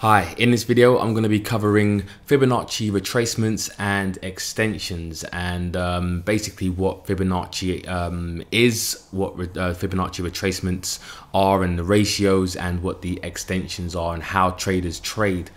Hi, in this video I'm going to be covering Fibonacci retracements and extensions and um, basically what Fibonacci um, is, what uh, Fibonacci retracements are and the ratios and what the extensions are and how traders trade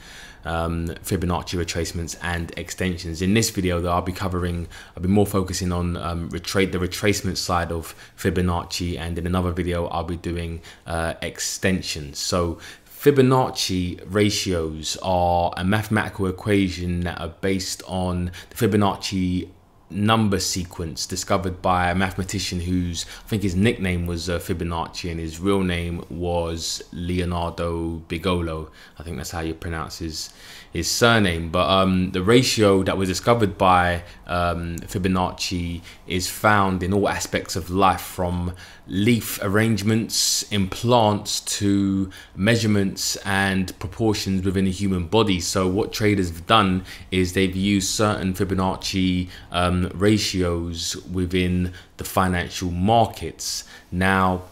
um, Fibonacci retracements and extensions. In this video though I'll be covering, I'll be more focusing on um, the retracement side of Fibonacci and in another video I'll be doing uh, extensions. So Fibonacci ratios are a mathematical equation that are based on the Fibonacci number sequence discovered by a mathematician whose I think his nickname was uh, Fibonacci and his real name was Leonardo Bigollo. I think that's how you pronounce his his surname. But um, the ratio that was discovered by um, Fibonacci is found in all aspects of life from leaf arrangements in plants to measurements and proportions within a human body. So what traders have done is they've used certain Fibonacci um, ratios within the financial markets. Now,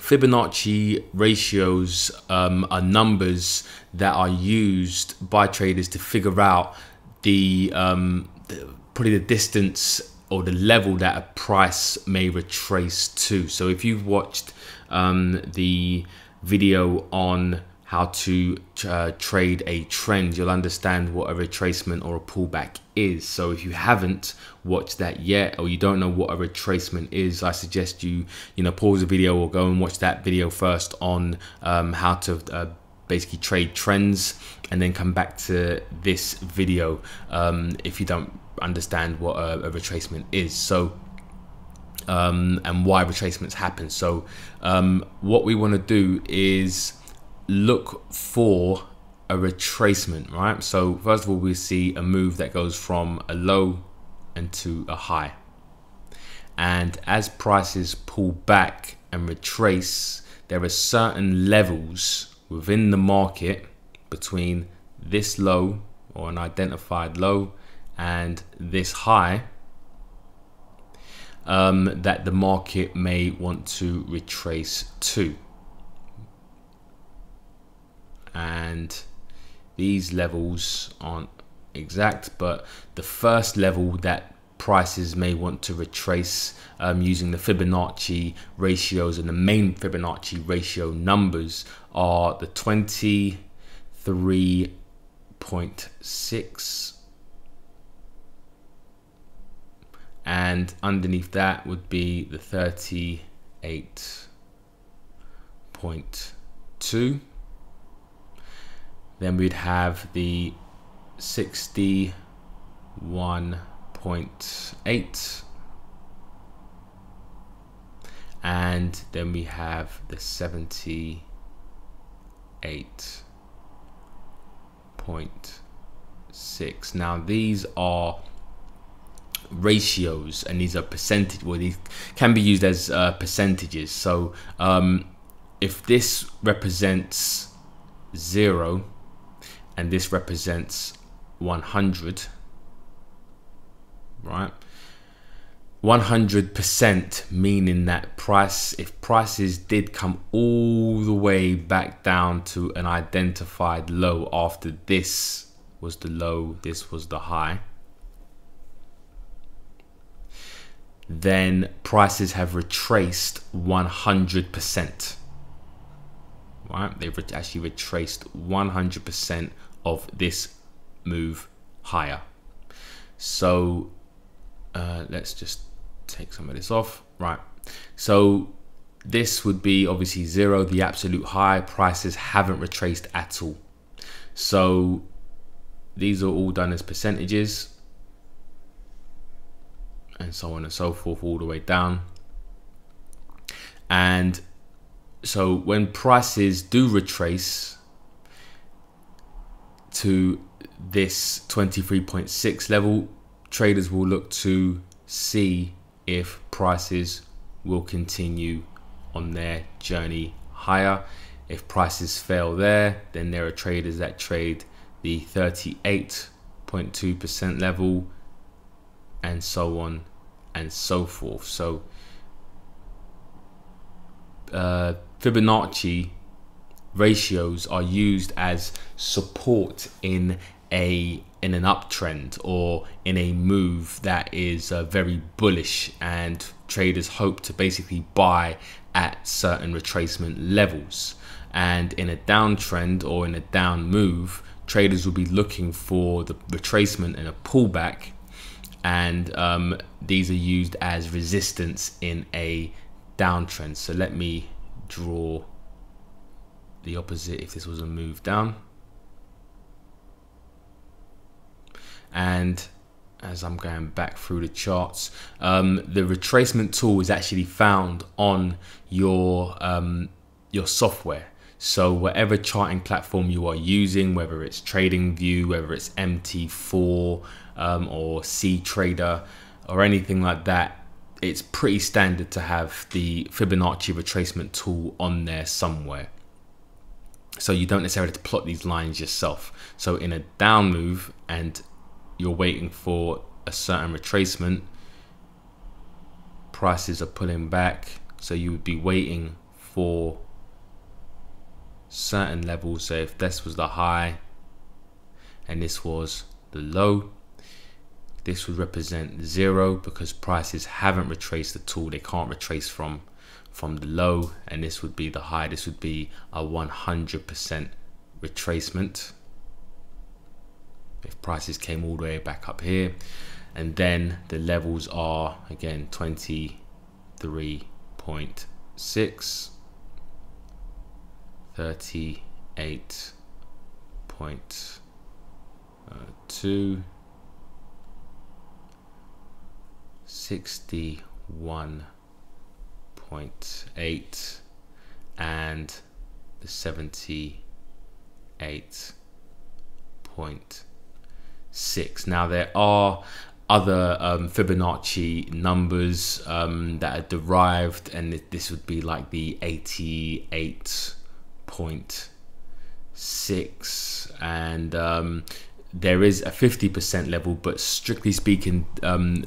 Fibonacci ratios um, are numbers that are used by traders to figure out the, um, the probably the distance or the level that a price may retrace to. So if you've watched um, the video on how to uh, trade a trend, you'll understand what a retracement or a pullback is. So if you haven't watched that yet, or you don't know what a retracement is, I suggest you, you know, pause the video or go and watch that video first on um, how to uh, basically trade trends and then come back to this video um, if you don't understand what a, a retracement is. So um, and why retracements happen. So um, what we want to do is look for a retracement, right? So first of all, we see a move that goes from a low and to a high. And as prices pull back and retrace, there are certain levels within the market between this low or an identified low and this high um, that the market may want to retrace to. And these levels aren't exact, but the first level that prices may want to retrace um, using the Fibonacci ratios and the main Fibonacci ratio numbers are the 23.6 and underneath that would be the 38.2 then we'd have the 61.8 and then we have the 78.6 now these are ratios and these are percentage well these can be used as uh, percentages. So um, if this represents zero and this represents 100 right 100% meaning that price if prices did come all the way back down to an identified low after this was the low this was the high then prices have retraced 100%. Right? They've actually retraced 100% of this move higher. So uh, let's just take some of this off. Right. So this would be obviously zero, the absolute high. Prices haven't retraced at all. So these are all done as percentages and so on and so forth all the way down and so when prices do retrace to this 23.6 level traders will look to see if prices will continue on their journey higher if prices fail there then there are traders that trade the 38.2% level and so on and so forth. So uh, Fibonacci ratios are used as support in a in an uptrend or in a move that is uh, very bullish and traders hope to basically buy at certain retracement levels. And in a downtrend or in a down move traders will be looking for the retracement and a pullback. And um, these are used as resistance in a downtrend. So let me draw the opposite if this was a move down and as I'm going back through the charts, um, the retracement tool is actually found on your um, your software. So whatever charting platform you are using, whether it's TradingView, whether it's MT4 um, or CTrader or anything like that, it's pretty standard to have the Fibonacci retracement tool on there somewhere. So you don't necessarily have to plot these lines yourself. So in a down move and you're waiting for a certain retracement prices are pulling back so you would be waiting for certain levels. So if this was the high and this was the low this would represent zero because prices haven't retraced at all. They can't retrace from from the low and this would be the high. This would be a 100% retracement if prices came all the way back up here. And then the levels are again 23.6 38.2 61.8 and the 78 point six. Now there are other um, Fibonacci numbers um, that are derived, and this would be like the 88.6, and um, there is a 50% level, but strictly speaking, um,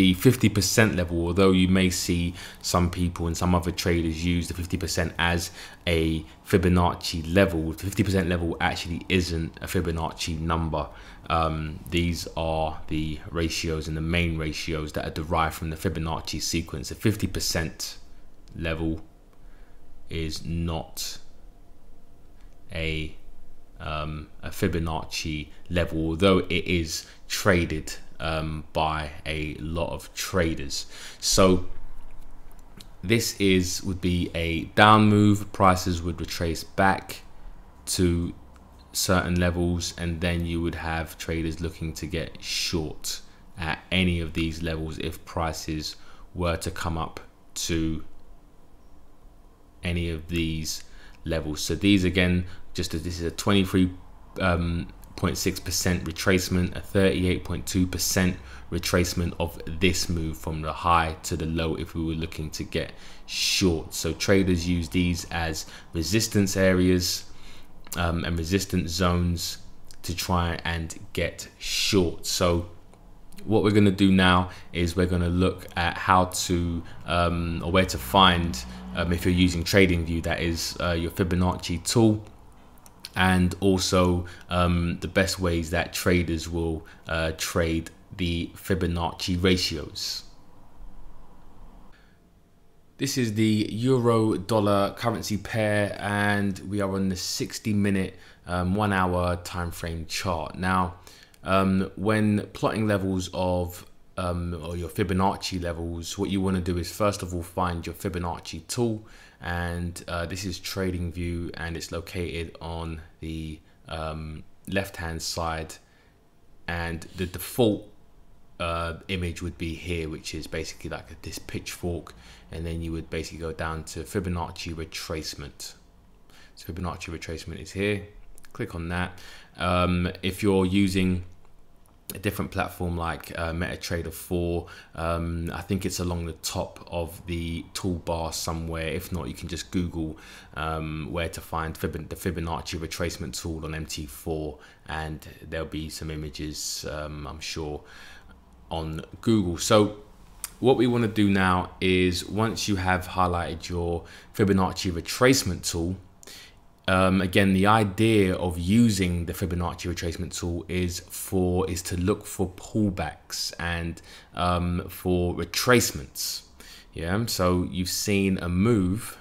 the 50% level, although you may see some people and some other traders use the 50% as a Fibonacci level, the 50% level actually isn't a Fibonacci number. Um, these are the ratios and the main ratios that are derived from the Fibonacci sequence. The 50% level is not a um, a Fibonacci level, although it is traded um, by a lot of traders. So this is would be a down move. Prices would retrace back to certain levels, and then you would have traders looking to get short at any of these levels if prices were to come up to any of these levels. So these again, just as this is a 23 um, 0.6% retracement, a 38.2% retracement of this move from the high to the low if we were looking to get short. So traders use these as resistance areas um, and resistance zones to try and get short. So what we're going to do now is we're going to look at how to um, or where to find um, if you're using TradingView that is uh, your Fibonacci tool and also um, the best ways that traders will uh, trade the Fibonacci ratios. This is the euro dollar currency pair and we are on the 60 minute um, one hour time frame chart. Now um, when plotting levels of um, or your Fibonacci levels, what you want to do is first of all find your Fibonacci tool and uh, this is TradingView and it's located on the um, left hand side. And the default uh, image would be here which is basically like this pitchfork. And then you would basically go down to Fibonacci retracement. So Fibonacci retracement is here. Click on that. Um, if you're using a different platform like uh, MetaTrader 4. Um, I think it's along the top of the toolbar somewhere. If not, you can just Google um, where to find the Fibonacci retracement tool on MT4 and there'll be some images, um, I'm sure, on Google. So what we want to do now is once you have highlighted your Fibonacci retracement tool, um, again, the idea of using the Fibonacci retracement tool is for is to look for pullbacks and um, for retracements. Yeah, so you've seen a move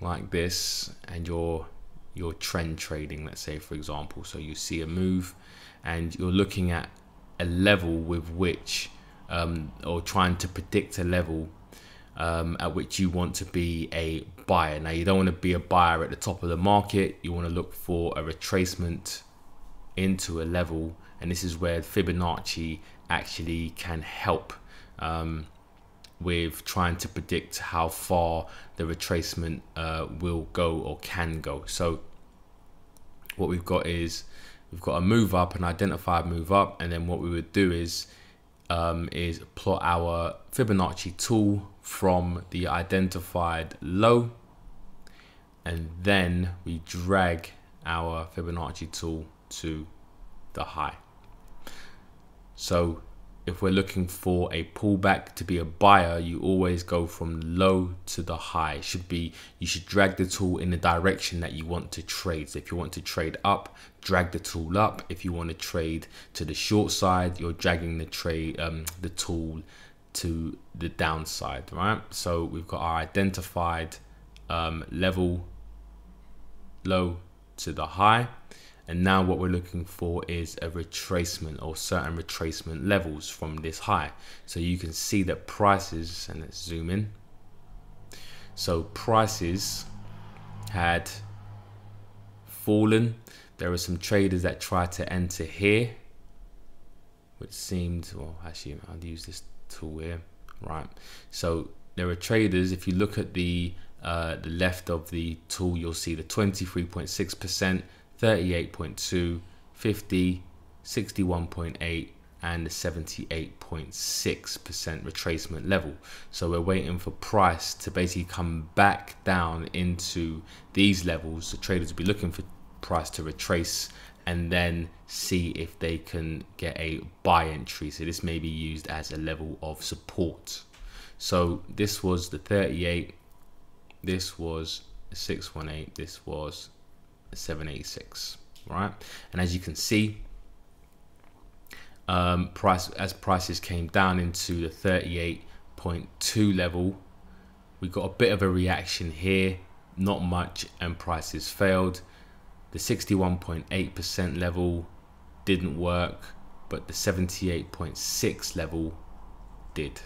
like this, and you're you're trend trading. Let's say, for example, so you see a move, and you're looking at a level with which, um, or trying to predict a level um, at which you want to be a buyer. Now, you don't want to be a buyer at the top of the market. You want to look for a retracement into a level, and this is where Fibonacci actually can help um, with trying to predict how far the retracement uh, will go or can go. So, what we've got is we've got a move up, an identified move up, and then what we would do is um, is plot our Fibonacci tool from the identified low and then we drag our Fibonacci tool to the high. So if we're looking for a pullback to be a buyer, you always go from low to the high. Should be you should drag the tool in the direction that you want to trade. So if you want to trade up, drag the tool up. If you want to trade to the short side, you're dragging the trade um, the tool to the downside, right? So we've got our identified um, level low to the high and now what we're looking for is a retracement or certain retracement levels from this high. So you can see that prices, and let's zoom in. So prices had fallen. There were some traders that tried to enter here, which seemed, well, actually, I'll use this tool here, right? So there are traders, if you look at the uh, the left of the tool, you'll see the 23.6%, 38.2, 50, 61.8, and the 78.6% retracement level. So we're waiting for price to basically come back down into these levels. The traders will be looking for price to retrace and then see if they can get a buy entry. So this may be used as a level of support. So this was the 38, this was 618, this was 786 right? And as you can see um, price as prices came down into the 38.2 level we got a bit of a reaction here not much and prices failed. The 61.8% level didn't work but the 78.6 level did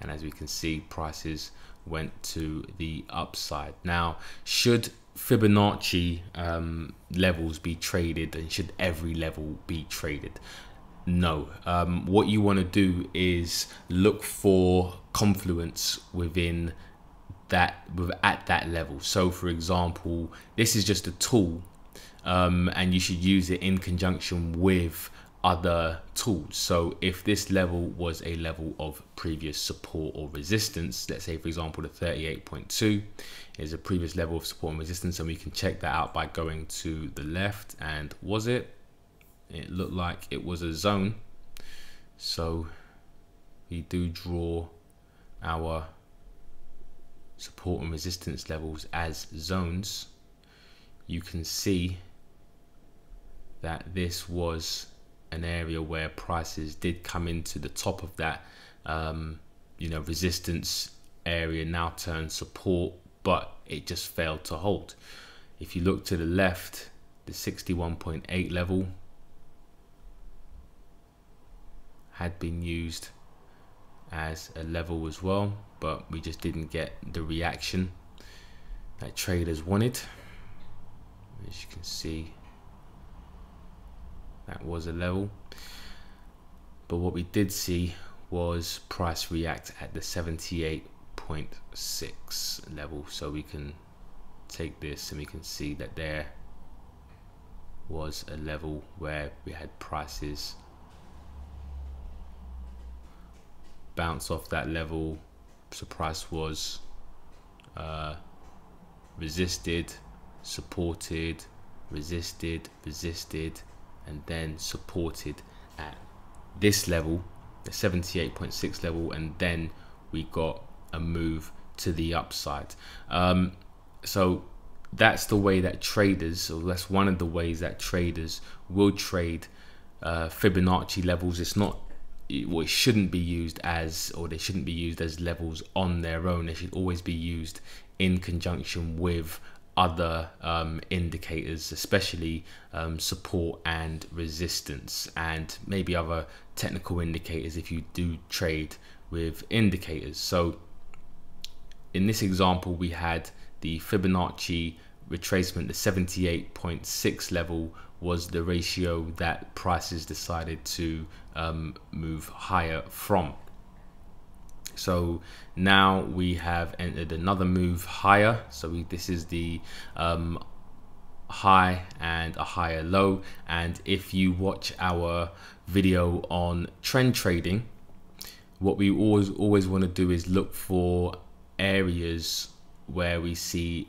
and as we can see prices went to the upside. Now, should Fibonacci um, levels be traded and should every level be traded? No. Um, what you want to do is look for confluence within that at that level. So, for example, this is just a tool, um, and you should use it in conjunction with other tools. So if this level was a level of previous support or resistance, let's say for example the 38.2 is a previous level of support and resistance and we can check that out by going to the left and was it? It looked like it was a zone. So we do draw our support and resistance levels as zones. You can see that this was an area where prices did come into the top of that um, you know resistance area now turned support but it just failed to hold. If you look to the left the 61.8 level had been used as a level as well but we just didn't get the reaction that traders wanted. As you can see that was a level. But what we did see was price react at the 78.6 level. So we can take this and we can see that there was a level where we had prices bounce off that level. So price was uh, resisted supported resisted resisted and then supported at this level, the 78.6 level, and then we got a move to the upside. Um, so that's the way that traders, or that's one of the ways that traders will trade uh, Fibonacci levels. It's not, well, it shouldn't be used as, or they shouldn't be used as levels on their own. They should always be used in conjunction with other um, indicators, especially um, support and resistance, and maybe other technical indicators if you do trade with indicators. So, in this example, we had the Fibonacci retracement, the 78.6 level was the ratio that prices decided to um, move higher from. So now we have entered another move higher. So we, this is the um, high and a higher low. And if you watch our video on trend trading, what we always always want to do is look for areas where we see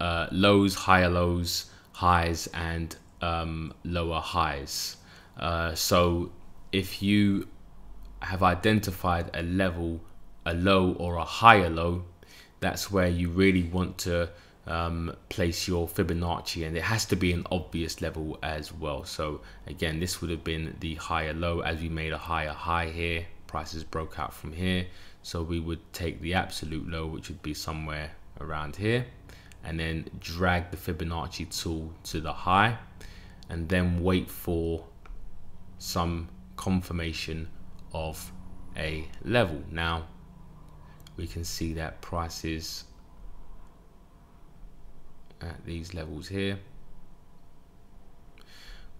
uh, lows, higher lows, highs, and um, lower highs. Uh, so if you have identified a level, a low or a higher low, that's where you really want to um, place your Fibonacci and it has to be an obvious level as well. So again, this would have been the higher low as we made a higher high here. Prices broke out from here. So we would take the absolute low, which would be somewhere around here and then drag the Fibonacci tool to the high and then wait for some confirmation of a level. Now we can see that prices at these levels here.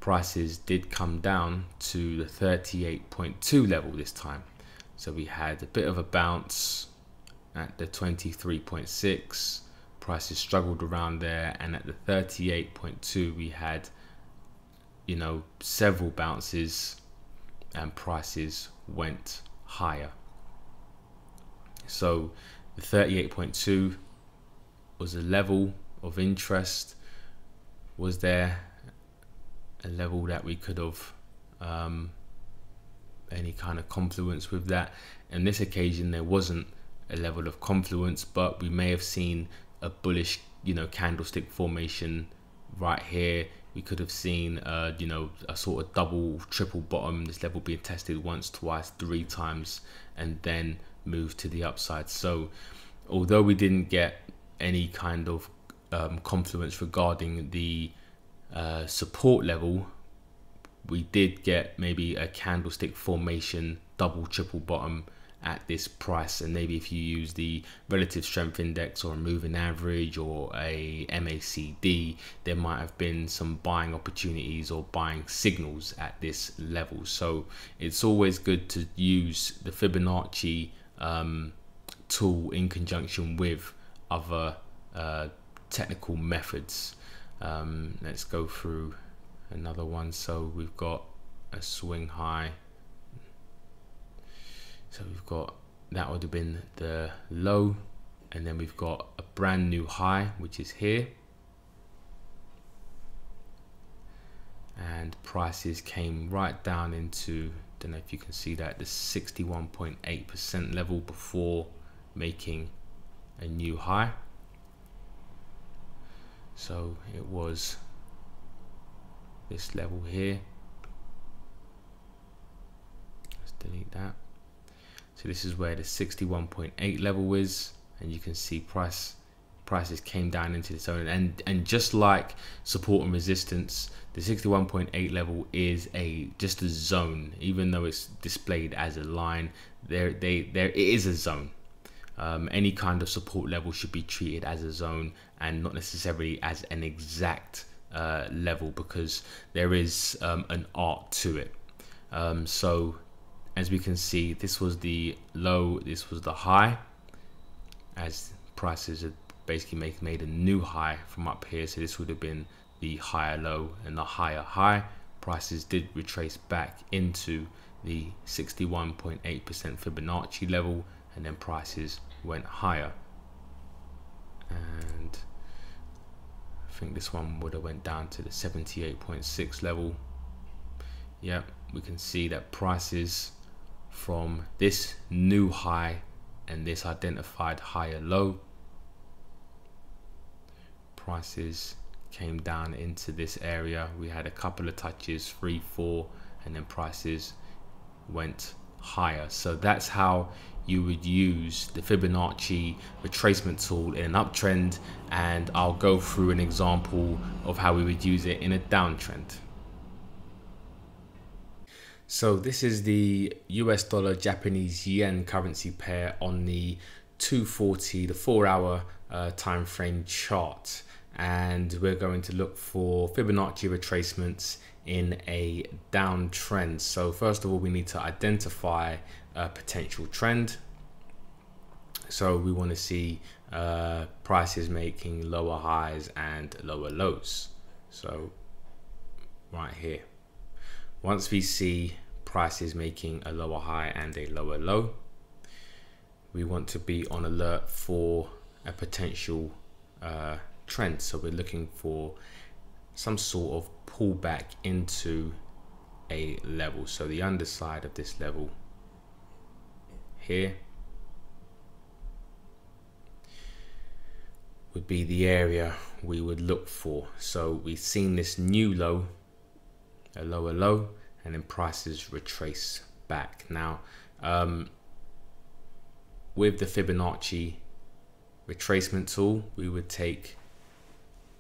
Prices did come down to the 38.2 level this time. So we had a bit of a bounce at the 23.6 prices struggled around there and at the 38.2 we had you know several bounces and prices went higher so the 38.2 was a level of interest was there a level that we could have um, any kind of confluence with that in this occasion there wasn't a level of confluence but we may have seen a bullish, you know, candlestick formation right here. We could have seen, uh, you know, a sort of double, triple bottom. This level being tested once, twice, three times, and then move to the upside. So, although we didn't get any kind of um, confluence regarding the uh, support level, we did get maybe a candlestick formation, double, triple bottom at this price and maybe if you use the relative strength index or a moving average or a MACD there might have been some buying opportunities or buying signals at this level so it's always good to use the Fibonacci um, tool in conjunction with other uh, technical methods. Um, let's go through another one. So we've got a swing high. So we've got that would have been the low. And then we've got a brand new high which is here. And prices came right down into don't know if you can see that the 61.8% level before making a new high. So it was this level here. Let's delete that. So this is where the 61.8 level is, and you can see price prices came down into the zone. And and just like support and resistance, the 61.8 level is a just a zone, even though it's displayed as a line. There they there it is a zone. Um, any kind of support level should be treated as a zone and not necessarily as an exact uh, level because there is um, an art to it. Um, so as we can see this was the low this was the high as prices had basically make, made a new high from up here. So this would have been the higher low and the higher high. Prices did retrace back into the 61.8% Fibonacci level and then prices went higher. And I think this one would have went down to the 78.6 level. Yep we can see that prices from this new high and this identified higher low prices came down into this area. We had a couple of touches, three, four, and then prices went higher. So that's how you would use the Fibonacci retracement tool in an uptrend and I'll go through an example of how we would use it in a downtrend. So this is the US dollar Japanese yen currency pair on the 240, the four hour uh, time frame chart. And we're going to look for Fibonacci retracements in a downtrend. So first of all, we need to identify a potential trend. So we want to see uh, prices making lower highs and lower lows. So right here. Once we see prices making a lower high and a lower low, we want to be on alert for a potential uh, trend. So we're looking for some sort of pullback into a level. So the underside of this level here would be the area we would look for. So we've seen this new low, a lower low, and then prices retrace back. Now, um, with the Fibonacci retracement tool, we would take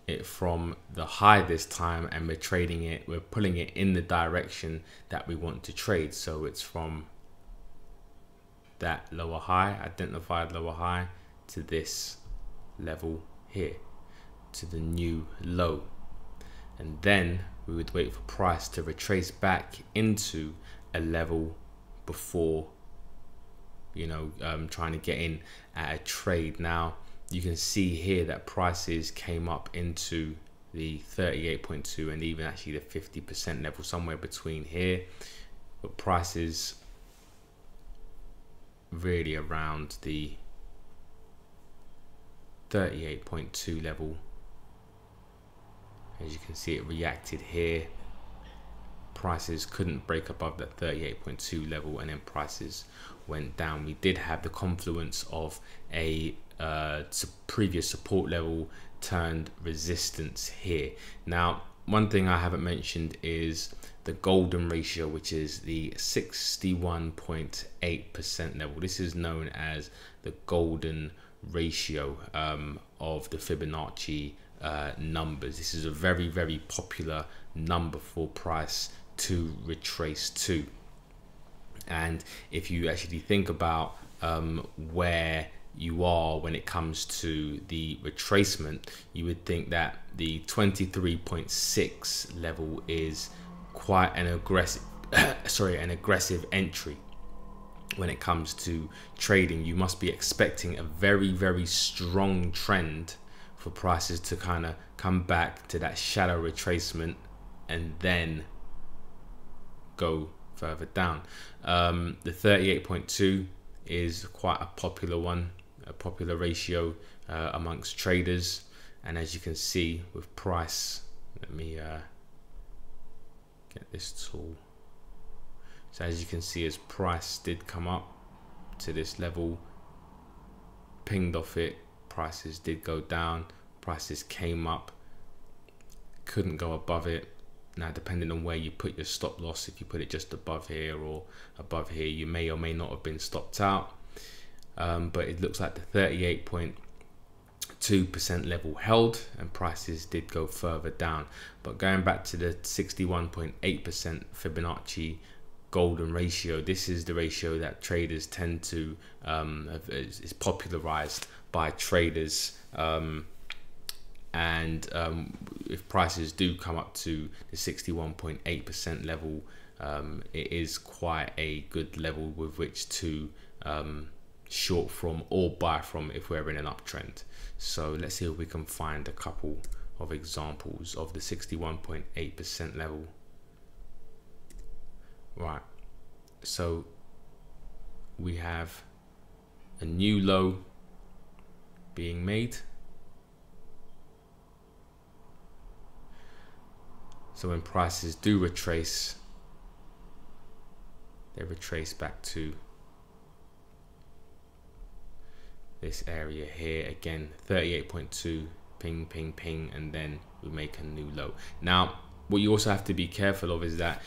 it from the high this time and we're trading it, we're pulling it in the direction that we want to trade. So it's from that lower high, identified lower high, to this level here, to the new low. And then we would wait for price to retrace back into a level before, you know, um, trying to get in at a trade. Now, you can see here that prices came up into the 38.2 and even actually the 50% level somewhere between here. But prices really around the 38.2 level. As you can see it reacted here. Prices couldn't break above that 38.2 level and then prices went down. We did have the confluence of a uh, previous support level turned resistance here. Now, one thing I haven't mentioned is the golden ratio, which is the 61.8% level. This is known as the golden ratio um, of the Fibonacci uh, numbers. This is a very, very popular number for price to retrace to. And if you actually think about um, where you are when it comes to the retracement, you would think that the 23.6 level is quite an aggressive, sorry, an aggressive entry when it comes to trading. You must be expecting a very, very strong trend for prices to kind of come back to that shallow retracement and then go further down. Um, the 38.2 is quite a popular one a popular ratio uh, amongst traders. And as you can see with price, let me uh, get this tool. So as you can see, as price did come up to this level, pinged off it, prices did go down, prices came up, couldn't go above it. Now, depending on where you put your stop loss, if you put it just above here or above here, you may or may not have been stopped out um, but it looks like the 38.2% level held and prices did go further down. But going back to the 61.8% Fibonacci golden ratio, this is the ratio that traders tend to, um, is popularized by traders. Um, and um, if prices do come up to the 61.8% level, um, it is quite a good level with which to um, short from or buy from if we're in an uptrend. So let's see if we can find a couple of examples of the 61.8% level. Right, so we have a new low being made. So when prices do retrace, they retrace back to this area here again 38.2 ping, ping, ping, and then we make a new low. Now, what you also have to be careful of is that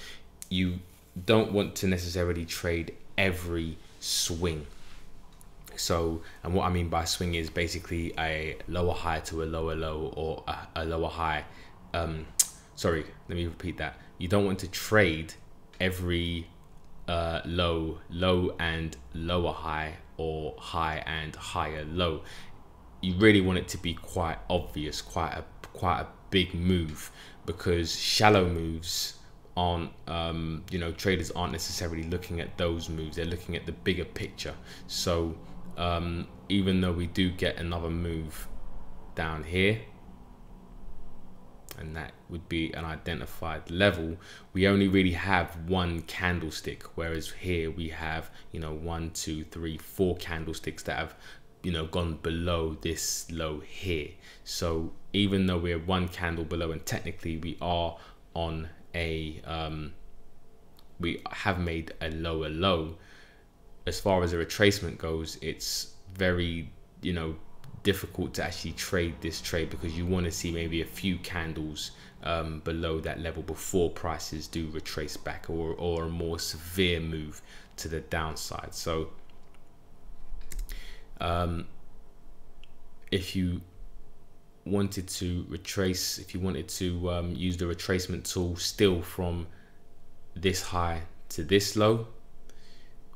you don't want to necessarily trade every swing. So, and what I mean by swing is basically a lower high to a lower low or a, a lower high. Um, sorry, let me repeat that. You don't want to trade every uh, low, low and lower high or high and higher low. You really want it to be quite obvious, quite a quite a big move because shallow moves aren't um, you know traders aren't necessarily looking at those moves they're looking at the bigger picture so um, even though we do get another move down here and that would be an identified level. We only really have one candlestick whereas here we have you know one two three four candlesticks that have you know gone below this low here. So even though we're one candle below and technically we are on a um, we have made a lower low as far as a retracement goes it's very you know difficult to actually trade this trade because you want to see maybe a few candles um, below that level before prices do retrace back or, or a more severe move to the downside. So um, if you wanted to retrace, if you wanted to um, use the retracement tool still from this high to this low,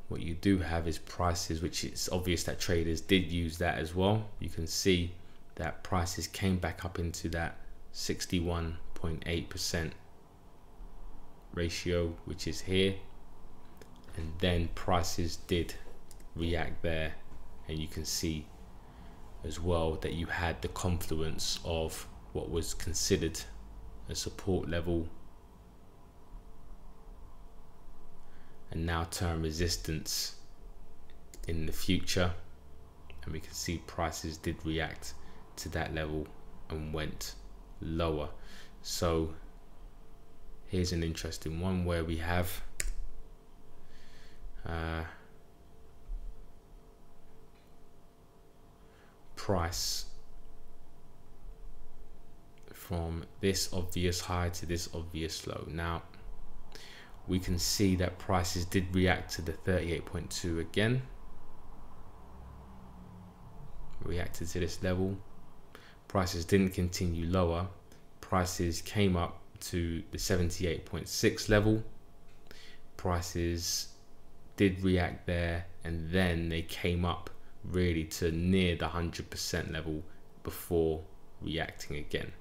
what you do have is prices, which it's obvious that traders did use that as well. You can see that prices came back up into that 61.8% ratio, which is here. And then prices did react there and you can see as well that you had the confluence of what was considered a support level and now term resistance in the future and we can see prices did react to that level and went lower so here's an interesting one where we have uh, price from this obvious high to this obvious low. Now, we can see that prices did react to the 38.2 again. Reacted to this level. Prices didn't continue lower. Prices came up to the 78.6 level. Prices did react there and then they came up really to near the 100% level before reacting again.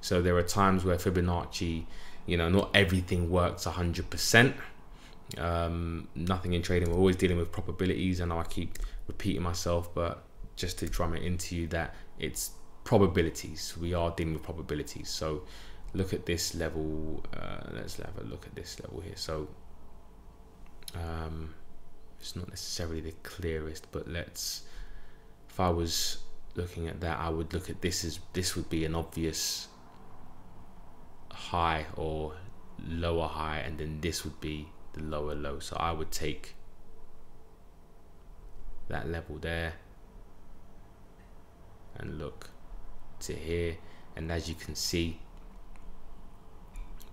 So there are times where Fibonacci, you know, not everything works 100%. Um, nothing in trading, we're always dealing with probabilities. I know I keep repeating myself, but just to drum it into you that it's probabilities. We are dealing with probabilities. So look at this level. Uh, let's have a look at this level here. So um, it's not necessarily the clearest but let's if I was looking at that I would look at this as this would be an obvious high or lower high and then this would be the lower low so I would take that level there and look to here and as you can see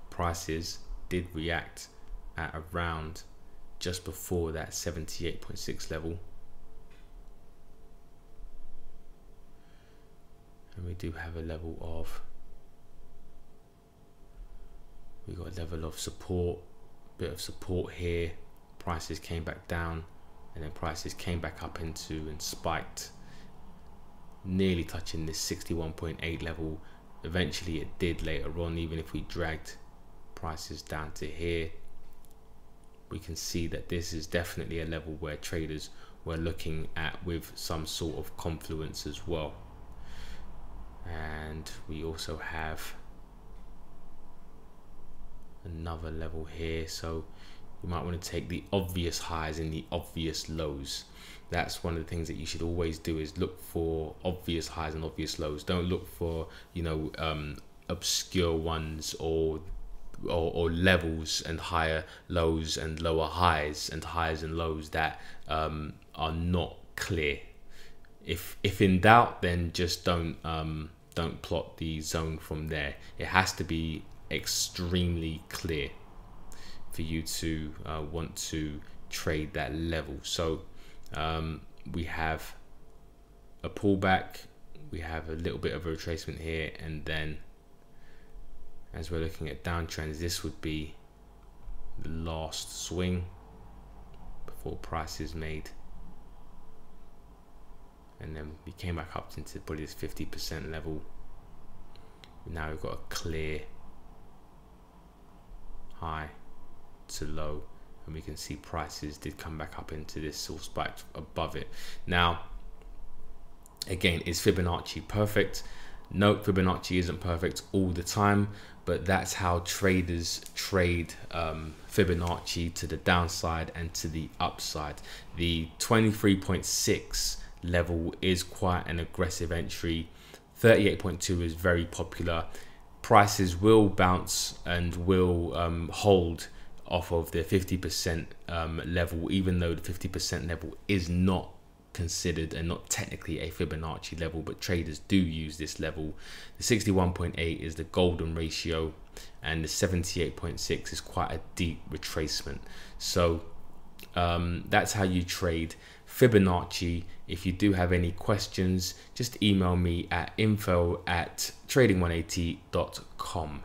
prices did react at around just before that 78.6 level. And we do have a level of, we got a level of support, bit of support here. Prices came back down and then prices came back up into and spiked. Nearly touching this 61.8 level. Eventually it did later on. Even if we dragged prices down to here we can see that this is definitely a level where traders were looking at with some sort of confluence as well. And we also have another level here so you might want to take the obvious highs and the obvious lows that's one of the things that you should always do is look for obvious highs and obvious lows don't look for you know um, obscure ones or or, or, levels and higher lows and lower highs and highs and lows that um, are not clear. if if in doubt, then just don't um, don't plot the zone from there. It has to be extremely clear for you to uh, want to trade that level. So um, we have a pullback, we have a little bit of a retracement here, and then as we're looking at downtrends, this would be the last swing before price is made. And then we came back up into probably this 50% level. Now we've got a clear high to low and we can see prices did come back up into this sort of spike above it. Now, again, is Fibonacci perfect? No, Fibonacci isn't perfect all the time, but that's how traders trade um, Fibonacci to the downside and to the upside. The 23.6 level is quite an aggressive entry. 38.2 is very popular. Prices will bounce and will um, hold off of the 50% um, level, even though the 50% level is not considered and not technically a Fibonacci level, but traders do use this level. The 61.8 is the golden ratio, and the 78.6 is quite a deep retracement. So um, that's how you trade Fibonacci. If you do have any questions, just email me at info at trading180.com.